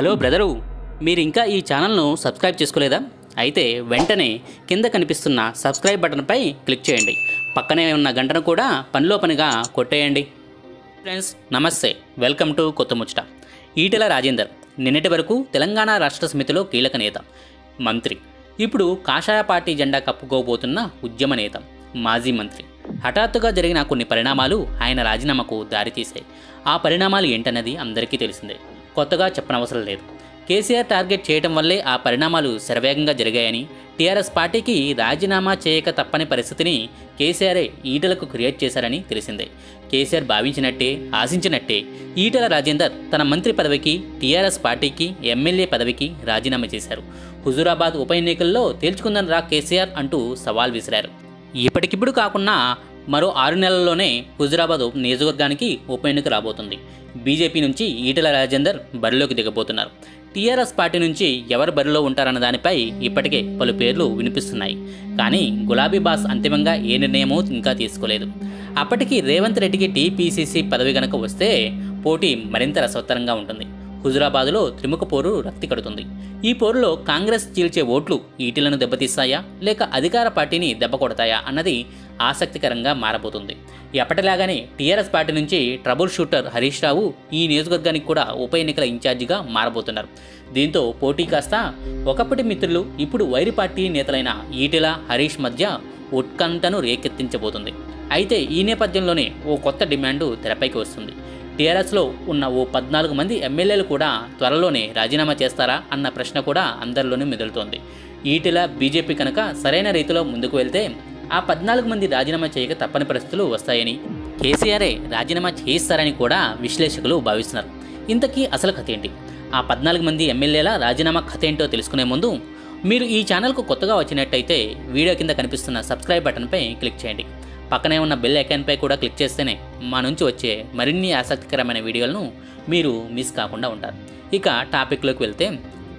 Hello brother మీరు ఇంకా ఈ ఛానల్ను సబ్స్క్రైబ్ చేసుకోలేదా? అయితే వెంటనే కింద కనిపిస్తున్న సబ్స్క్రైబ్ బటన్పై క్లిక్ చేయండి. పక్కనే ఉన్న గంటను కూడా పనిలో పనిగా కొట్టేయండి. ఫ్రెండ్స్ నమస్తే. వెల్కమ్ టు కొత్త ముచ్చట ఈటెల రాజేందర్ నిన్నటి వరకు తెలంగాణ రాష్ట్ర సమితిలో కీలక నేత మంత్రి. ఇప్పుడు కాషాయ పార్టీ జెండా కప్పుకోబోతున్న ఉద్యమ నేత మాజీ మంత్రి. హఠాత్తుగా జరిగిన కొన్ని పరిణామాలు ఆయన రాజీనామాకు దారితీశాయి. ఆ పరిణామాలు ఏంటన్నది అందరికీ తెలిసిందే. కొత్తగా చెప్పనవసరం లేదు. కేసీఆర్ టార్గెట్ చేయడం వల్లే ఆ పరిణామాలు శరవేగంగా జరిగాయని టీఆర్ఎస్ పార్టీకి రాజీనామా చేయక తప్పని పరిస్థితిని కేసీఆరే ఈటలకు క్రియేట్ చేశారని తెలిసిందే. కేసీఆర్ భావించినట్టే ఆశించినట్టే ఈటల రాజేందర్ తన మంత్రి పదవికి టీఆర్ఎస్ పార్టీకి ఎమ్మెల్యే పదవికి రాజీనామా చేశారు. హుజూరాబాద్ ఉప ఎన్నికల్లో తేల్చుకుందని రా కేసీఆర్ అంటూ సవాల్ విసిరారు. ఇప్పటికిప్పుడు కాకుండా మరో ఆరు నెలల్లోనే హుజురాబాద్ నియోజకవర్గానికి ఉప ఎన్నిక రాబోతుంది. బీజేపీ నుంచి ఈటల రాజేందర్ బరిలోకి దిగబోతున్నారు. టీఆర్ఎస్ పార్టీ నుంచి ఎవరు బరిలో ఉంటారన్న దానిపై ఇప్పటికే పలు పేర్లు వినిపిస్తున్నాయి. కానీ గులాబీ బాస్ అంతిమంగా ఏ నిర్ణయమూ ఇంకా తీసుకోలేదు. అప్పటికి రేవంత్ రెడ్డికి టీపీసీసీ పదవి గనక వస్తే పోటీ మరింత రసవత్తరంగా ఉంటుంది. హుజురాబాద్లో త్రిముఖ పోరు రక్తి కడుతుంది. ఈ పోరులో కాంగ్రెస్ చీల్చే ఓట్లు ఈటీలను దెబ్బతీస్తాయా? లేక అధికార పార్టీని దెబ్బ కొడతాయా? అన్నది ఆసక్తికరంగా మారబోతుంది. ఎప్పటిలాగానే టీఆర్ఎస్ పార్టీ నుంచి ట్రబుల్ షూటర్ హరీష్ రావు ఈ నియోజకవర్గానికి కూడా ఉప ఎన్నికల ఇన్ఛార్జిగా మారబోతున్నారు. దీంతో పోటీ కాస్త ఒకప్పటి మిత్రులు ఇప్పుడు వైరి పార్టీ నేతలైన ఈటెల హరీష్ మధ్య ఉత్కంఠను రేకెత్తించబోతుంది. అయితే ఈ నేపథ్యంలోనే ఓ కొత్త డిమాండ్ తెరపైకి వస్తుంది. టీఆర్ఎస్లో ఉన్న ఓ పద్నాలుగు మంది ఎమ్మెల్యేలు కూడా త్వరలోనే రాజీనామా చేస్తారా అన్న ప్రశ్న కూడా అందరిలోనూ మెదులుతోంది. ఈటెల బీజేపీ కనుక సరైన రీతిలో ముందుకు వెళ్తే ఆ పద్నాలుగు మంది రాజీనామా చేయక తప్పని పరిస్థితులు వస్తాయని కేసీఆరే రాజీనామా చేయిస్తారని కూడా విశ్లేషకులు భావిస్తున్నారు. ఇంతకీ అసలు కథ ఏంటి? ఆ పద్నాలుగు మంది ఎమ్మెల్యేల రాజీనామా కథ ఏంటో తెలుసుకునే ముందు మీరు ఈ ఛానల్కు కొత్తగా వచ్చినట్టయితే వీడియో కింద కనిపిస్తున్న సబ్స్క్రైబ్ బటన్పై క్లిక్ చేయండి. పక్కనే ఉన్న బెల్ ఐకాన్పై కూడా క్లిక్ చేస్తేనే మా నుంచి వచ్చే మరిన్ని ఆసక్తికరమైన వీడియోలను మీరు మిస్ కాకుండా ఉంటారు. ఇక టాపిక్లోకి వెళ్తే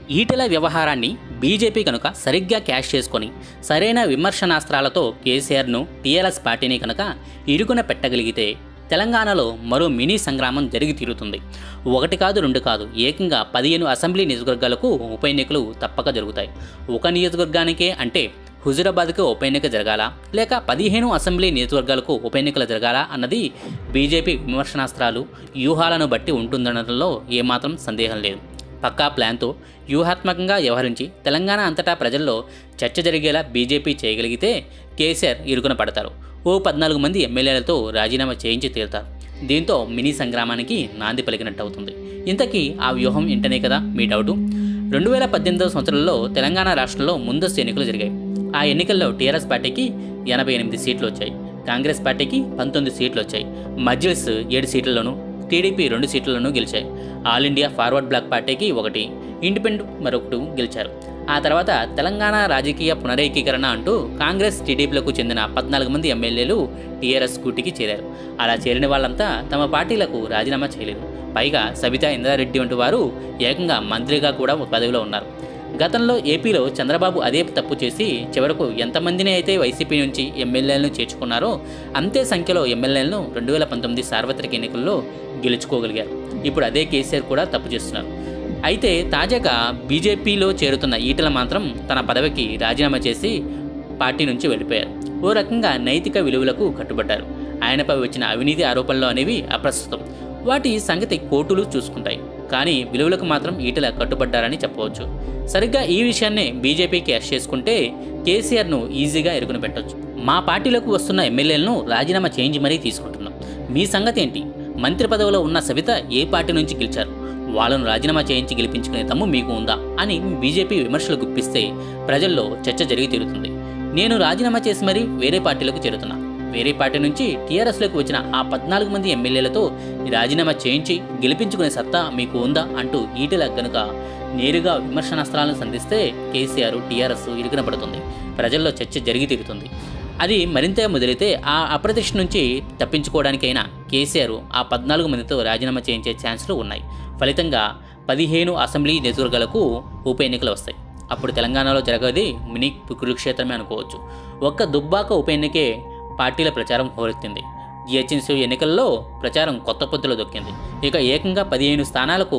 ఈటెల వ్యవహారాన్ని బీజేపీ కనుక సరిగ్గా క్యాష్ చేసుకొని సరైన విమర్శనాస్త్రాలతో కేసీఆర్ను టీఆర్ఎస్ పార్టీని కనుక ఇరుకున పెట్టగలిగితే తెలంగాణలో మరో మినీ సంగ్రామం జరిగి తీరుతుంది. ఒకటి కాదు రెండు కాదు ఏకంగా పదిహేను అసెంబ్లీ నియోజకవర్గాలకు ఉప ఎన్నికలు తప్పక జరుగుతాయి. ఒక నియోజకవర్గానికే అంటే హుజురాబాద్కు ఉప ఎన్నిక జరగాలా? లేక పదిహేను అసెంబ్లీ నియోజకవర్గాలకు ఉప ఎన్నికలు జరగాలా అన్నది బీజేపీ విమర్శనాస్త్రాలు వ్యూహాలను బట్టి ఉంటుందనడంలో ఏమాత్రం సందేహం లేదు. పక్కా ప్లాన్తో వ్యూహాత్మకంగా వ్యవహరించి తెలంగాణ అంతటా ప్రజల్లో చర్చ జరిగేలా బీజేపీ చేయగలిగితే కేసీఆర్ ఇరుకున పడతారు. ఓ పద్నాలుగు మంది ఎమ్మెల్యేలతో రాజీనామా చేయించి తీరుతారు. దీంతో మినీ సంగ్రామానికి నాంది పలికినట్టు అవుతుంది ఇంతకీ ఆ వ్యూహం ఇంటనే కదా? మీ డౌటు? రెండు వేల పద్దెనిమిదవ సంవత్సరంలో తెలంగాణ రాష్ట్రంలో ముందస్తు ఎన్నికలు జరిగాయి. ఆ ఎన్నికల్లో టీఆర్ఎస్ పార్టీకి ఎనభై ఎనిమిది సీట్లు వచ్చాయి. కాంగ్రెస్ పార్టీకి పంతొమ్మిది సీట్లు వచ్చాయి. మజ్లిస్ ఏడు సీట్లలోనూ టీడీపీ రెండు సీట్లను గెలిచాయి. ఆల్ ఇండియా ఫార్వర్డ్ బ్లాక్ పార్టీకి ఒకటి ఇండిపెండెంట్ మరొకటి గెలిచారు. ఆ తర్వాత తెలంగాణ రాజకీయ పునరేకీకరణ అంటూ కాంగ్రెస్ టీడీపీలకు చెందిన పద్నాలుగు మంది ఎమ్మెల్యేలు టీఆర్ఎస్ కూటికి చేరారు. అలా చేరిన వాళ్ళంతా తమ పార్టీలకు రాజీనామా చేయలేదు. పైగా సబితా ఇంద్రారెడ్డి వంటి వారు ఏకంగా మంత్రిగా కూడా పదవిలో ఉన్నారు. గతంలో ఏపీలో చంద్రబాబు అదే తప్పు చేసి చివరకు ఎంతమందిని అయితే వైసీపీ నుంచి ఎమ్మెల్యేలను చేర్చుకున్నారో అంతే సంఖ్యలో ఎమ్మెల్యేలను రెండు వేల పంతొమ్మిది సార్వత్రిక ఎన్నికల్లో గెలుచుకోగలిగారు. ఇప్పుడు అదే కేసీఆర్ కూడా తప్పు చేస్తున్నారు. అయితే తాజాగా బీజేపీలో చేరుతున్న ఈటల మాత్రం తన పదవికి రాజీనామా చేసి పార్టీ నుంచి వెళ్ళిపోయారు. ఓ రకంగా నైతిక విలువలకు కట్టుబడ్డారు. ఆయనపై వచ్చిన అవినీతి ఆరోపణలు అనేవి అప్రస్తుతం. వాటి సంగతి కోర్టులు చూసుకుంటాయి. కానీ విలువలకు మాత్రం ఈటల కట్టుబడ్డారని చెప్పవచ్చు. సరిగ్గా ఈ విషయాన్నే బీజేపీ క్యాష్ చేసుకుంటే కేసీఆర్ను ఈజీగా ఎరుగున పెట్టవచ్చు మా పార్టీలోకి వస్తున్న ఎమ్మెల్యేలను రాజీనామా చేయించి మరీ తీసుకుంటున్నాం. మీ సంగతి ఏంటి మంత్రి పదవిలో ఉన్న సవిత ఏ పార్టీ నుంచి గెలిచారు? వాళ్ళను రాజీనామా చేయించి గెలిపించుకునే తమ్ము మీకు ఉందా? అని బీజేపీ విమర్శలు గుప్పిస్తే ప్రజల్లో చర్చ జరిగి తీరుతుంది. నేను రాజీనామా చేసి మరీ వేరే పార్టీలకు చేరుతున్నా. వేరే పార్టీ నుంచి టీఆర్ఎస్లోకి వచ్చిన ఆ పద్నాలుగు మంది ఎమ్మెల్యేలతో రాజీనామా చేయించి గెలిపించుకునే సత్తా మీకు ఉందా అంటూ ఈటెల కనుక నేరుగా విమర్శనాస్త్రాలను సంధిస్తే కేసీఆర్ టీఆర్ఎస్ ఇరుకున పడుతుంది. ప్రజల్లో చర్చ జరిగి తీరుతుంది. అది మరింత మొదలైతే ఆ అప్రతిష్ఠ నుంచి తప్పించుకోవడానికైనా కేసీఆర్ ఆ పద్నాలుగు మందితో రాజీనామా చేయించే ఛాన్సులు ఉన్నాయి. ఫలితంగా పదిహేను అసెంబ్లీ నియోజకవర్గాలకు ఉప ఎన్నికలు వస్తాయి. అప్పుడు తెలంగాణలో జరగేది మినీ కురుక్షేత్రమే అనుకోవచ్చు. ఒక్క దుబ్బాక ఉప ఎన్నికే పార్టీల ప్రచారం హోరెత్తింది. జిహెచ్ఎంసీ ఎన్నికల్లో ప్రచారం కొత్త పొద్దులో దొక్కింది. ఇక ఏకంగా పదిహేను స్థానాలకు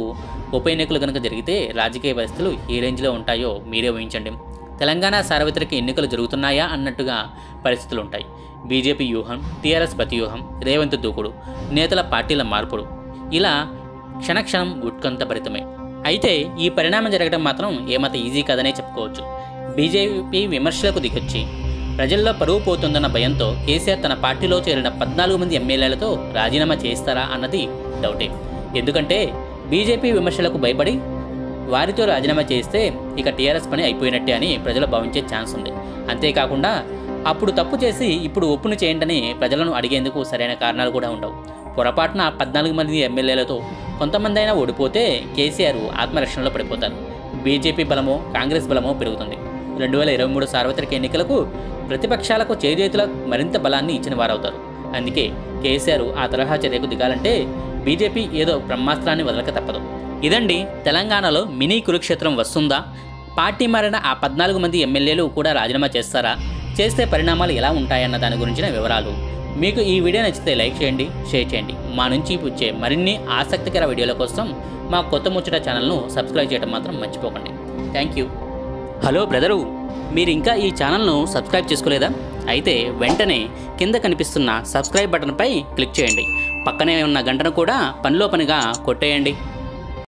ఉప ఎన్నికలు కనుక జరిగితే రాజకీయ పరిస్థితులు ఏ రేంజ్లో ఉంటాయో మీరే ఊహించండి. తెలంగాణ సార్వత్రిక ఎన్నికలు జరుగుతున్నాయా అన్నట్టుగా పరిస్థితులు ఉంటాయి బీజేపీ వ్యూహం టీఆర్ఎస్ ప్రతివ్యూహం రేవంత్ దూకుడు నేతల పార్టీల మార్పుడు ఇలా క్షణక్షణం గుట్కంత భరితమే. అయితే ఈ పరిణామం జరగడం మాత్రం ఏమంత ఈజీ కాదనే చెప్పుకోవచ్చు. బీజేపీ విమర్శలకు దిగొచ్చి ప్రజల్లో పరువు పోతుందన్న భయంతో కేసీఆర్ తన పార్టీలో చేరిన పద్నాలుగు మంది ఎమ్మెల్యేలతో రాజీనామా చేస్తారా అన్నది డౌటే. ఎందుకంటే బీజేపీ విమర్శలకు భయపడి వారితో రాజీనామా చేస్తే ఇక టీఆర్ఎస్ పని అయిపోయినట్టే అని ప్రజలు భావించే ఛాన్స్ ఉంది. అంతేకాకుండా అప్పుడు తప్పు చేసి ఇప్పుడు ఒప్పును చేయండి ప్రజలను అడిగేందుకు సరైన కారణాలు కూడా ఉండవు. పొరపాటున పద్నాలుగు మంది ఎమ్మెల్యేలతో కొంతమంది అయినా ఓడిపోతే కేసీఆర్ ఆత్మరక్షణలో పడిపోతారు. బీజేపీ బలమో కాంగ్రెస్ బలమో పెరుగుతుంది. రెండు వేల ఇరవై మూడు సార్వత్రిక ఎన్నికలకు ప్రతిపక్షాలకు చేజేతుల మరింత బలాన్ని ఇచ్చిన వారవుతారు. అందుకే కేసీఆర్ ఆ తరహా చర్యకు దిగాలంటే బీజేపీ ఏదో బ్రహ్మాస్త్రాన్ని వదలక తప్పదు. ఇదండి తెలంగాణలో మినీ కురుక్షేత్రం వస్తుందా? పార్టీ మారిన ఆ పద్నాలుగు మంది ఎమ్మెల్యేలు కూడా రాజీనామా చేస్తారా? చేస్తే పరిణామాలు ఎలా ఉంటాయన్న దాని గురించిన వివరాలు మీకు ఈ వీడియో నచ్చితే లైక్ చేయండి షేర్ చేయండి. మా నుంచి వచ్చే మరిన్ని ఆసక్తికర వీడియోల కోసం మా కొత్త ముచ్చట ఛానల్ను సబ్స్క్రైబ్ చేయడం మాత్రం మర్చిపోకండి. Thank you. హలో బ్రదరు మీరు ఇంకా ఈ ఛానల్ను సబ్స్క్రైబ్ చేసుకోలేదా? అయితే వెంటనే కింద కనిపిస్తున్న సబ్స్క్రైబ్ బటన్పై క్లిక్ చేయండి. పక్కనే ఉన్న గంటను కూడా పనిలో పనిగా కొట్టేయండి.